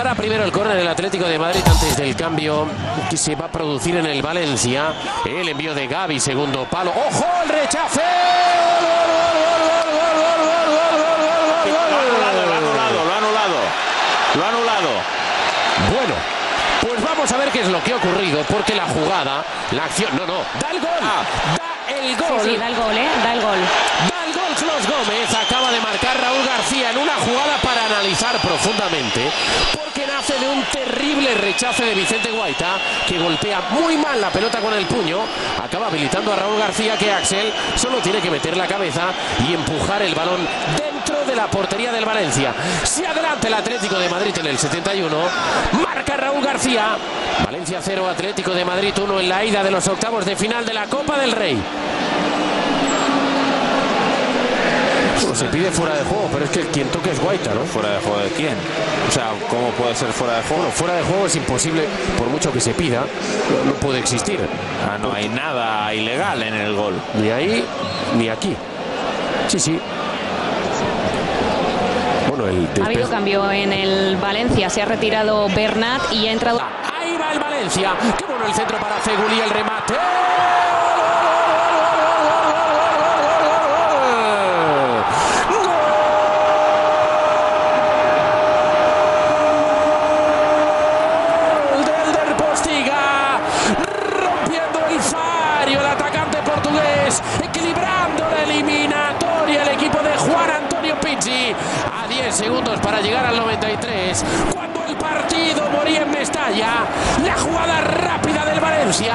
pasará primero el córner del Atlético de Madrid antes del cambio que se va a producir en el Valencia. El envío de Gaby, segundo palo. ¡Ojo! ¡El rechace! Lo ha anulado, lo ha anulado, lo ha anulado. Lo ha anulado. Bueno, pues vamos a ver qué es lo que ha ocurrido, porque la jugada, la acción, no, no, da el gol, da el gol. Sí, sí, da el gol, ¿eh? Da el gol. Da el gol Flos Gómez, acaba de marcar Raúl García en una jugada para analizar profundamente, porque nace de un terrible rechace de Vicente Guaita, que golpea muy mal la pelota con el puño, acaba habilitando a Raúl García que Axel solo tiene que meter la cabeza y empujar el balón dentro de la portería del Valencia. Si adelante el Atlético de Madrid en el 71, marca Raúl García. Valencia 0, Atlético de Madrid 1 en la ida de los octavos de final de la Copa del Rey. Bueno, se pide fuera de juego, pero es que quien toca es Guaita, ¿no? ¿Fuera de juego de quién? O sea, ¿cómo puede ser fuera de juego? Bueno, fuera de juego es imposible, por mucho que se pida, no, puede existir. Ah, no hay nada ilegal en el gol. Ni ahí ni aquí. Sí, sí. Bueno, el Ha habido cambio en el Valencia. Se ha retirado Bernat y ha entrado. Ahí va el Valencia. Qué bueno el centro para Feguli, el remate. Gol del Der Postiga, rompiendo el fario, el atacante equilibrando la eliminatoria el equipo de Juan Antonio Pizzi. A 10 segundos para llegar al 93, cuando el partido moría en Mestalla, la jugada rápida del Valencia,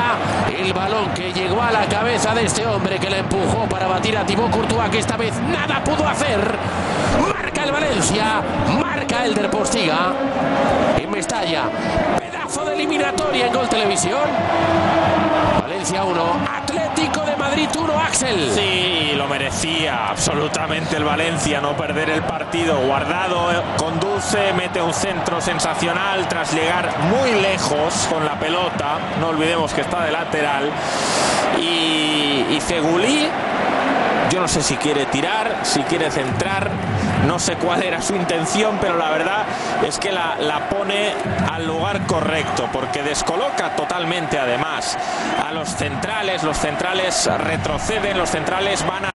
el balón que llegó a la cabeza de este hombre que la empujó para batir a Thibaut Courtois, que esta vez nada pudo hacer. Marca el Valencia, marca el Postiga en Mestalla. Pedazo de eliminatoria en Gol Televisión. Valencia 1, Atlético de Madrid 1, Axel. Sí, lo merecía absolutamente el Valencia, no perder el partido. Guardado eh, conduce, mete un centro sensacional tras llegar muy lejos con la pelota. No olvidemos que está de lateral. Y, y Fegulí, yo no sé si quiere tirar, si quiere centrar. No sé cuál era su intención, pero la verdad es que la, la pone al lugar correcto, porque descoloca totalmente además a los centrales. Los centrales retroceden, los centrales van a...